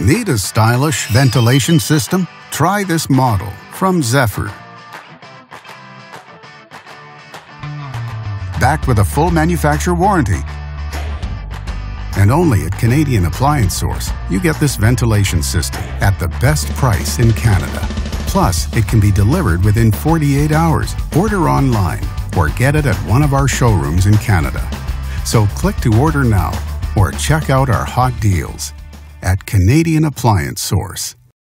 Need a stylish ventilation system? Try this model from Zephyr. Backed with a full manufacturer warranty. And only at Canadian Appliance Source, you get this ventilation system at the best price in Canada. Plus, it can be delivered within 48 hours. Order online or get it at one of our showrooms in Canada. So click to order now or check out our hot deals at Canadian Appliance Source.